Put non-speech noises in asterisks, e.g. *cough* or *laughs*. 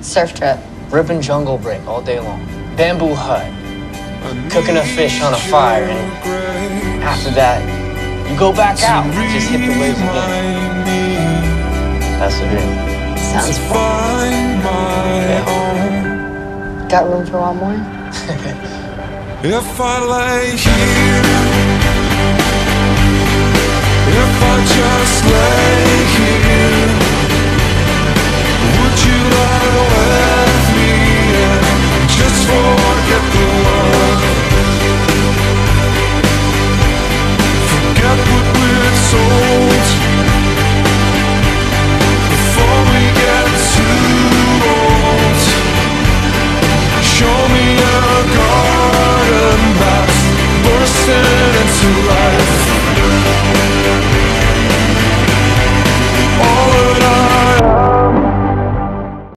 Surf trip. Ripping jungle break all day long. Bamboo hut. Cooking a fish on a fire. And after that, you go back out. and Just hit the waves again. That's the dream. Sounds fun. Yeah. Got room for one more? *laughs* If I lay here.